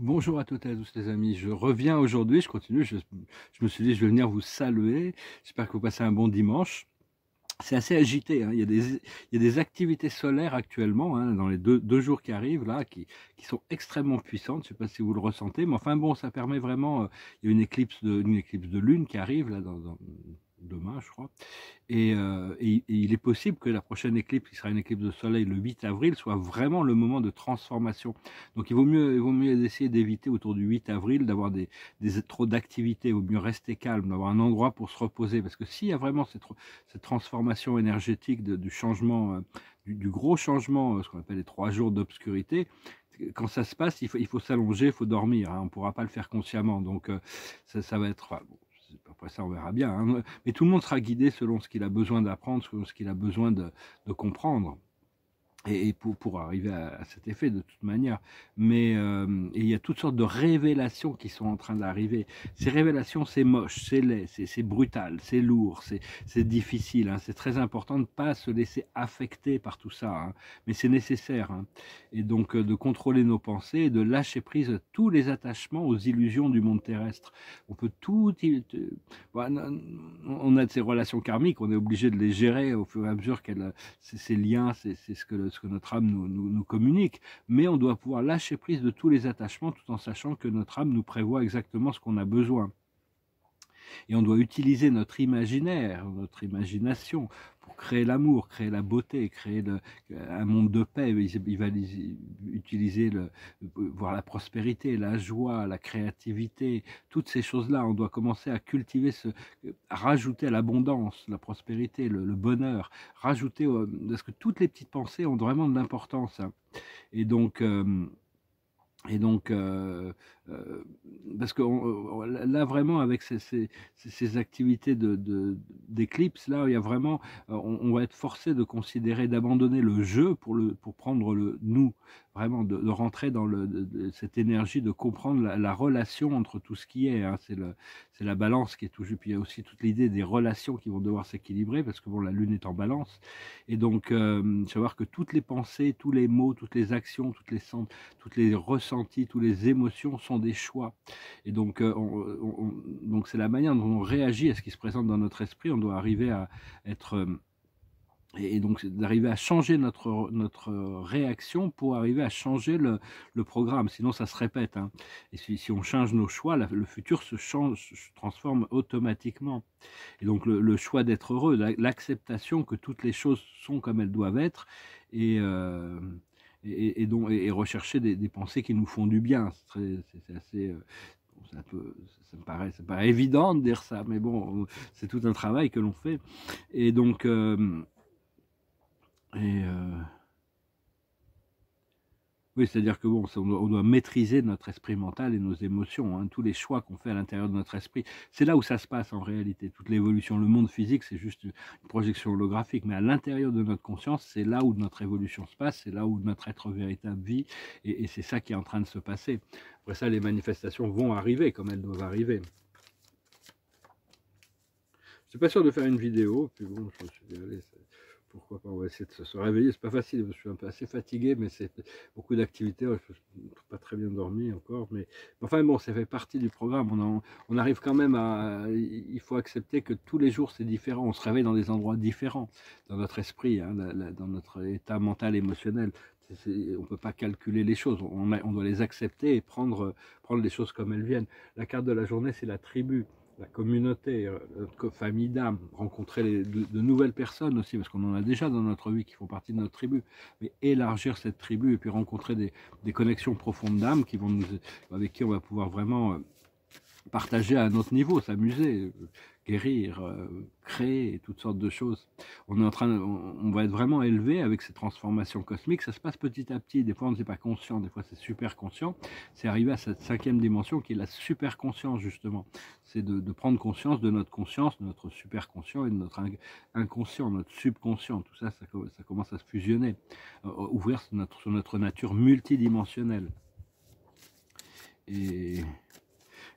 Bonjour à toutes et à tous les amis, je reviens aujourd'hui, je continue, je, me suis dit je vais venir vous saluer, j'espère que vous passez un bon dimanche. C'est assez agité, hein. il, y a des, activités solaires actuellement, hein, dans les deux, jours qui arrivent, là, qui, sont extrêmement puissantes, je ne sais pas si vous le ressentez, mais enfin bon, ça permet vraiment, euh, il y a une éclipse de, lune qui arrive, là, dans demain, je crois. Euh, et, il est possible que la prochaine éclipse, qui sera une éclipse de soleil le 8 avril, soit vraiment le moment de transformation. Donc il vaut mieux, il vaut mieux essayer d'éviter autour du 8 avril d'avoir des, trop d'activités, il vaut mieux rester calme, d'avoir un endroit pour se reposer. Parce que s'il y a vraiment cette, transformation énergétique du changement, euh, du, gros changement, euh, ce qu'on appelle les trois jours d'obscurité, quand ça se passe, il faut, s'allonger, il faut dormir. Hein. on ne pourra pas le faire consciemment. Donc ça, ça va être après ça on verra bien, hein. mais tout le monde sera guidé selon ce qu'il a besoin d'apprendre, selon ce qu'il a besoin de comprendre et, pour, arriver à, cet effet de toute manière. Mais euh, il y a toutes sortes de révélations qui sont en train d'arriver. Ces révélations, c'est moche, c'est laid, c'est brutal, c'est lourd, c'est difficile. Hein. C'est très important de ne pas se laisser affecter par tout ça, hein. mais c'est nécessaire. Hein. Et donc euh, de contrôler nos pensées de lâcher prise tous les attachements aux illusions du monde terrestre. On peut tout... On a de ces relations karmiques, on est obligé de les gérer au fur et à mesure qu'elles... Ces liens, c'est ce que ce que notre âme nous, nous, communique, mais on doit pouvoir lâcher prise de tous les attachements tout en sachant que notre âme nous prévoit exactement ce qu'on a besoin. Et on doit utiliser notre imaginaire, notre imagination pour créer l'amour, créer la beauté, créer un monde de paix. Il, va utiliser le, voir la prospérité, la joie, la créativité, toutes ces choses-là. On doit commencer à cultiver, ce, rajouter à l'abondance, la prospérité, le, bonheur, rajouter, parce que toutes les petites pensées ont vraiment de l'importance. Hein. Et donc, euh, et donc, euh, euh, parce que là vraiment avec ces, ces, activités d'éclipse, de, là il y a vraiment, on, va être forcé de considérer, d'abandonner le jeu pour, le, pour prendre le nous, vraiment de, rentrer dans cette énergie de comprendre la, relation entre tout ce qui est. Hein. C'est la balance qui est toujours. Puis il y a aussi toute l'idée des relations qui vont devoir s'équilibrer parce que bon, la lune est en balance. Et donc euh, savoir que toutes les pensées, tous les mots, toutes les actions, toutes les toutes les ressentis, toutes les émotions sont des choix. Et donc euh, donc c'est la manière dont on réagit à ce qui se présente dans notre esprit. On doit arriver à être euh, et donc d'arriver à changer notre, notre réaction pour arriver à changer le, le programme, sinon ça se répète. Hein. Et si, on change nos choix, le futur se change, se transforme automatiquement. Et donc le, choix d'être heureux, l'acceptation que toutes les choses sont comme elles doivent être, et, euh, et, donc, et, rechercher des, pensées qui nous font du bien. C'est assez... Euh, ça, me paraît, ça paraît évident de dire ça, mais bon, c'est tout un travail que l'on fait. Et donc, euh, et euh, oui, c'est-à-dire que bon, on doit, maîtriser notre esprit mental et nos émotions, hein, tous les choix qu'on fait à l'intérieur de notre esprit. C'est là où ça se passe en réalité. Toute l'évolution, le monde physique, c'est juste une projection holographique, mais à l'intérieur de notre conscience, c'est là où notre évolution se passe, c'est là où notre être véritable vit, et, c'est ça qui est en train de se passer. Après ça, les manifestations vont arriver comme elles doivent arriver. Je suis pas sûr de faire une vidéo, puis bon, je me suis dit, pourquoi pas, on va essayer de se réveiller, c'est pas facile, je suis un peu assez fatigué, mais c'est beaucoup d'activités, je ne pas très bien dormi encore, mais enfin bon, ça fait partie du programme, on, arrive quand même à, il faut accepter que tous les jours c'est différent, on se réveille dans des endroits différents, dans notre esprit, hein, dans notre état mental, émotionnel, on ne peut pas calculer les choses, on, on, doit les accepter et prendre, prendre les choses comme elles viennent. La carte de la journée, c'est la tribu la communauté, euh, notre famille d'âme, rencontrer de, nouvelles personnes aussi, parce qu'on en a déjà dans notre vie qui font partie de notre tribu, mais élargir cette tribu et puis rencontrer des, connexions profondes d'âme avec qui on va pouvoir vraiment euh, partager à notre niveau, s'amuser, guérir, euh, créer toutes sortes de choses. On est en train, on, va être vraiment élevé avec ces transformations cosmiques. Ça se passe petit à petit. Des fois, on n'est pas conscient. Des fois, c'est super conscient. C'est arrivé à cette cinquième dimension qui est la super conscience justement. C'est de, prendre conscience de notre conscience, de notre super conscient et de notre inconscient, notre subconscient. Tout ça, ça, commence à se fusionner, euh, ouvrir notre, notre nature multidimensionnelle. Et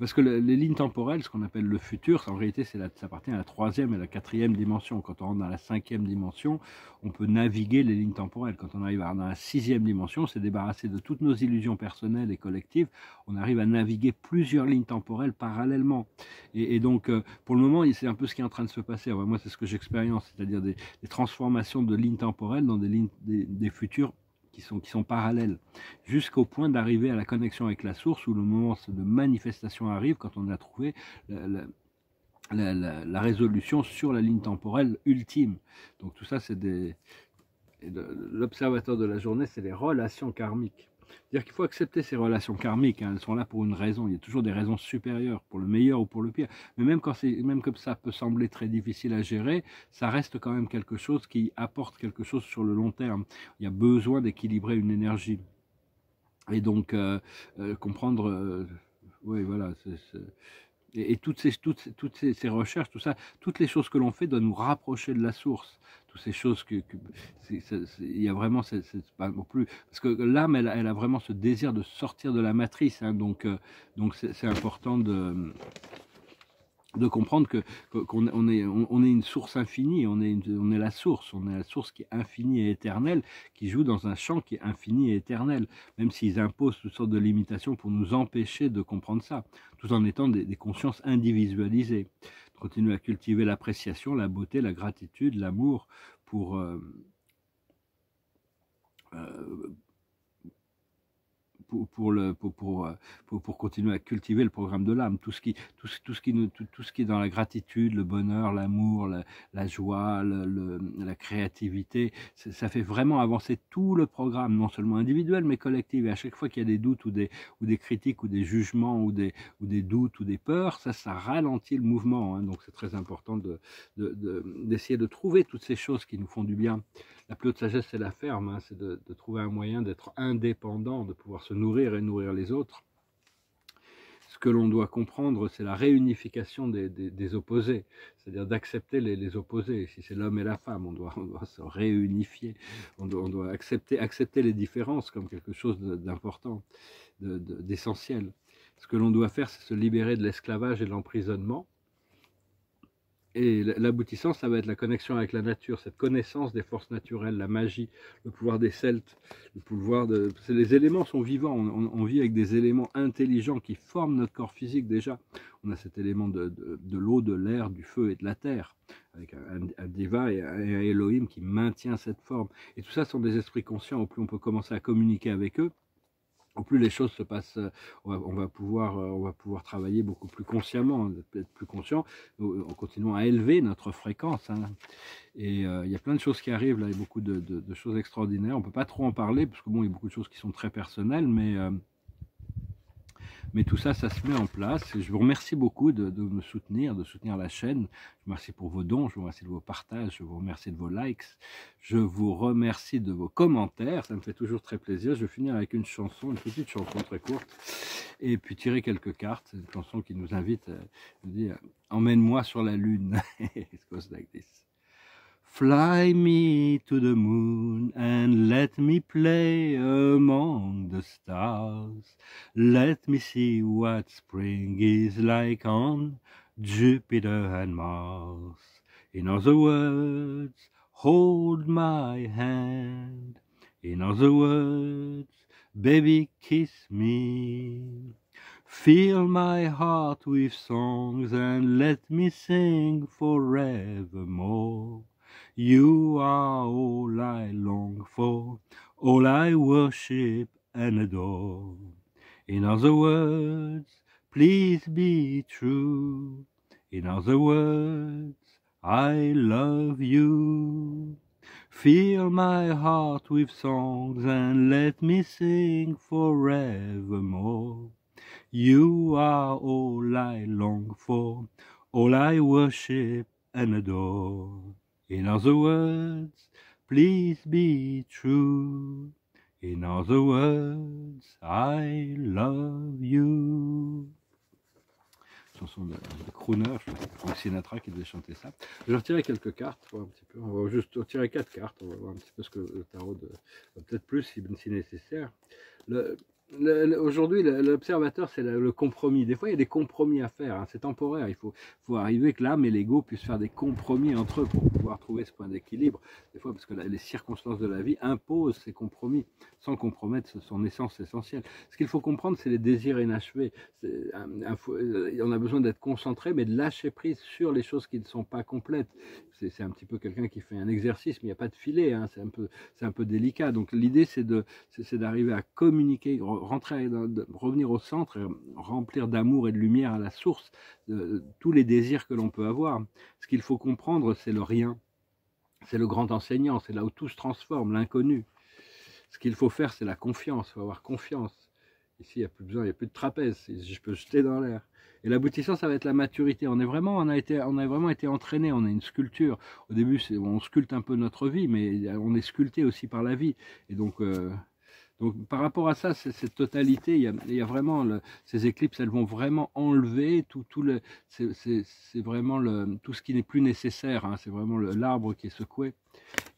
Parce que les lignes temporelles, ce qu'on appelle le futur, en réalité, ça appartient à la troisième et la quatrième dimension. Quand on rentre dans la cinquième dimension, on peut naviguer les lignes temporelles. Quand on arrive dans la sixième dimension, c'est débarrassé de toutes nos illusions personnelles et collectives. On arrive à naviguer plusieurs lignes temporelles parallèlement. Et, donc, euh, pour le moment, c'est un peu ce qui est en train de se passer. moi, c'est ce que j'expérience, c'est-à-dire des, transformations de lignes temporelles dans des lignes des futurs qui sont, parallèles, jusqu'au point d'arriver à la connexion avec la source, où le moment de manifestation arrive, quand on a trouvé la, la, résolution sur la ligne temporelle ultime. Donc tout ça, c'est des... L'observateur de la journée, c'est les relations karmiques. C'est-à-dire qu'il faut accepter ces relations karmiques, hein. elles sont là pour une raison, il y a toujours des raisons supérieures, pour le meilleur ou pour le pire. Mais même, quand même comme ça peut sembler très difficile à gérer, ça reste quand même quelque chose qui apporte quelque chose sur le long terme. Il y a besoin d'équilibrer une énergie. Et donc, euh, euh, comprendre... Euh, oui, voilà, et, toutes, ces, toutes, toutes ces, recherches, tout ça, toutes les choses que l'on fait doivent nous rapprocher de la source. Toutes ces choses il y a vraiment, c'est pas non plus, parce que l'âme, elle, a vraiment ce désir de sortir de la matrice, hein, donc, euh, donc c'est important de de comprendre que qu'on on est on, est une source infinie, on est on est la source, on est la source qui est infinie et éternelle, qui joue dans un champ qui est infini et éternel, même s'ils imposent toutes sortes de limitations pour nous empêcher de comprendre ça, tout en étant des, consciences individualisées. Continuer à cultiver l'appréciation, la beauté, la gratitude, l'amour pour euh, pour, pour, pour, pour, continuer à cultiver le programme de l'âme. Tout ce qui, tout, tout tout, ce qui est dans la gratitude, le bonheur, l'amour, la, joie, la créativité, ça fait vraiment avancer tout le programme, non seulement individuel mais collectif. Et à chaque fois qu'il y a des doutes ou des, ou des critiques ou des jugements ou des, ou des doutes ou des peurs, ça, ça ralentit le mouvement. Hein. Donc c'est très important d'essayer de, de, de trouver toutes ces choses qui nous font du bien la plus haute sagesse, c'est la ferme, hein, c'est de, trouver un moyen d'être indépendant, de pouvoir se nourrir et nourrir les autres. Ce que l'on doit comprendre, c'est la réunification des, opposés, c'est-à-dire d'accepter les, opposés. Si c'est l'homme et la femme, on doit, se réunifier, on doit, accepter, accepter les différences comme quelque chose d'important, d'essentiel. Ce que l'on doit faire, c'est se libérer de l'esclavage et de l'emprisonnement, et l'aboutissant, ça va être la connexion avec la nature, cette connaissance des forces naturelles, la magie, le pouvoir des Celtes, le pouvoir de... Les éléments sont vivants, on, vit avec des éléments intelligents qui forment notre corps physique déjà. On a cet élément de, l'eau, de l'air, du feu et de la terre, avec un, un et un Elohim qui maintient cette forme. Et tout ça sont des esprits conscients, au plus on peut commencer à communiquer avec eux, plus les choses se passent, euh, on va, pouvoir, euh, on va pouvoir travailler beaucoup plus consciemment, être plus conscient, en continuant à élever notre fréquence. Hein. Et euh, il y a plein de choses qui arrivent là, il y a beaucoup de, choses extraordinaires. On peut pas trop en parler parce que bon, il y a beaucoup de choses qui sont très personnelles, mais mais tout ça, ça se met en place. Je vous remercie beaucoup de, me soutenir, de soutenir la chaîne. Je vous remercie pour vos dons, je vous remercie de vos partages, je vous remercie de vos likes. Je vous remercie de vos commentaires, ça me fait toujours très plaisir. Je vais finir avec une chanson, une petite chanson très courte, et puis tirer quelques cartes. Une chanson qui nous invite, à dire, emmène-moi sur la lune. It. Fly me to the moon and let me play among the stars. Let me see what spring is like on Jupiter and Mars. In other words, hold my hand. In other words, baby, kiss me. Fill my heart with songs and let me sing forevermore. You are all I long for, all I worship and adore. In other words, please be true. In other words, I love you. Fill my heart with songs and let me sing forevermore. You are all I long for, all I worship and adore. In other words, please be true. In other words, I love you. Chanson de, crooner, je Frank Sinatra qui devait chanter ça. Je vais retirer quelques cartes, un petit peu. On va juste retirer quatre cartes, on va voir un petit peu ce que le tarot de, peut-être plus si, nécessaire. Aujourd'hui, l'observateur, c'est le, compromis. Des fois, il y a des compromis à faire. Hein. C'est temporaire. Il faut, arriver que l'âme et l'ego puissent faire des compromis entre eux pour pouvoir trouver ce point d'équilibre. Des fois, parce que les circonstances de la vie imposent ces compromis sans compromettre son essence essentielle. Ce qu'il faut comprendre, c'est les désirs inachevés. on a besoin d'être concentré, mais de lâcher prise sur les choses qui ne sont pas complètes. C'est un petit peu quelqu'un qui fait un exercice, mais il n'y a pas de filet. Hein. C'est un peu, délicat. Donc l'idée, c'est d'arriver à communiquer, rentrer, revenir au centre, remplir d'amour et de lumière à la source de, tous les désirs que l'on peut avoir. Ce qu'il faut comprendre, c'est le rien. C'est le grand enseignant, c'est là où tout se transforme, l'inconnu. Ce qu'il faut faire, c'est la confiance, il faut avoir confiance. Ici, il n'y a plus besoin, il n'y a plus de trapèze, je peux jeter dans l'air. Et l'aboutissant, ça va être la maturité. On est vraiment, on a été, on a vraiment été entraîné. On est une sculpture. Au début, on sculpte un peu notre vie, mais on est sculpté aussi par la vie. Et donc, euh, donc par rapport à ça, cette totalité, il y a, vraiment ces éclipses, elles vont vraiment enlever tout, le, c'est vraiment tout ce qui n'est plus nécessaire. Hein. c'est vraiment l'arbre qui est secoué.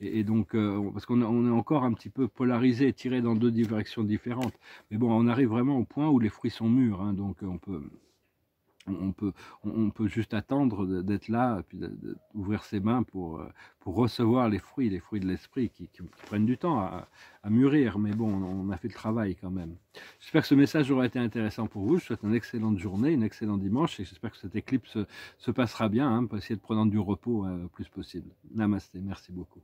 Et, donc, euh, parce qu'on on est encore un petit peu polarisé, tiré dans deux directions différentes. Mais bon, on arrive vraiment au point où les fruits sont mûrs, hein. donc on peut, on peut, on peut juste attendre d'être là, puis d'ouvrir ses mains pour, euh, pour recevoir les fruits, les fruits de l'esprit qui, prennent du temps à, mûrir. Mais bon, on a fait le travail quand même. J'espère que ce message aura été intéressant pour vous. Je souhaite une excellente journée, une excellente dimanche et j'espère que cette éclipse se, passera bien hein, pour essayer de prendre du repos euh, le plus possible. Namasté, merci beaucoup.